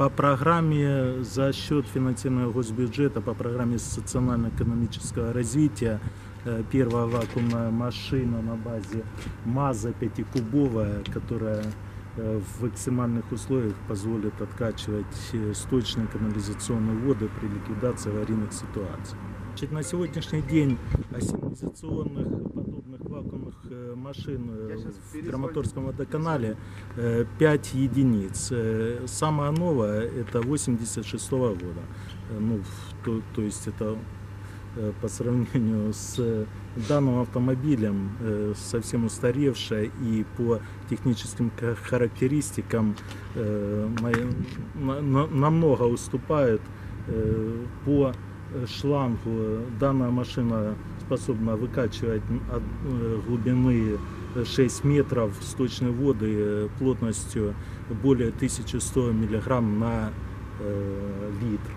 По программе за счет финансирования госбюджета, по программе социально-экономического развития, э, первая вакуумная машина на базе МАЗа пятикубовая, которая э, в экстремальных условиях позволит откачивать э, сточные канализационные воды при ликвидации аварийных ситуаций. На сегодняшний день э, машин э, в Краматорском водоканале 5 единиц. Э, Самая новая это 86 года. Э, Ну, то, то есть это э, по сравнению с э, данным автомобилем э, совсем устаревшая и по техническим ка- характеристикам э, намного уступает э, по э, шлангу. Данная машина способна выкачивать от э, глубины э, 6 метров сточной воды э, плотностью более 1100 миллиграмм на э, литр.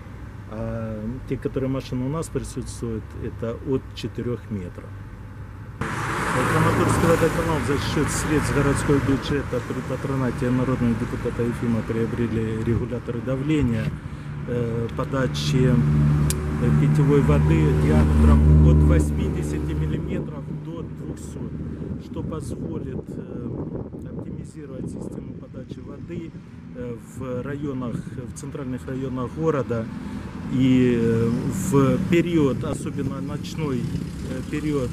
А те, которые машины у нас присутствуют, это от 4 метров. Краматорский водоканал за счет средств городского бюджета при патронате народного депутата Ефима приобрели регуляторы давления, э, подачи питьевой воды диаметром от 80 миллиметров до 200, что позволит э, оптимизировать систему подачи воды э, в районах, в центральных районах города. И э, в период, особенно ночной период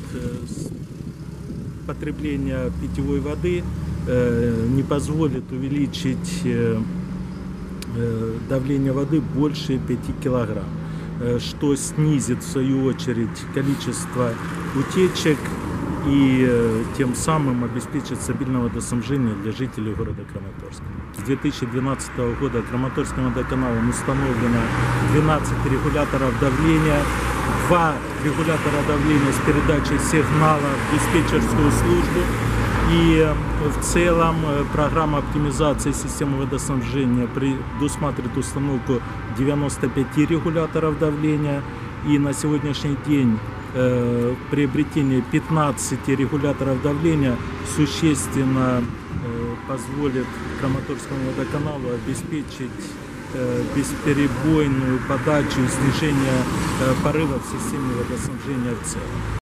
потребления питьевой воды не позволит увеличить давление воды больше 5 килограмм, что снизит в свою очередь количество утечек и э, тем самым обеспечит стабильное водоснабжение для жителей города Краматорска. С 2012 года Краматорским водоканалом установлено 12 регуляторов давления, два регулятора давления с передачей сигнала в диспетчерскую службу. И э, в целом э, программа оптимизации системы водоснабжения предусматривает установку 95 регуляторов давления. И на сегодняшний день э, приобретение 15 регуляторов давления существенно э, позволит Краматорскому водоканалу обеспечить э, бесперебойную подачу и снижение э, порывов в системе водоснабжения в целом.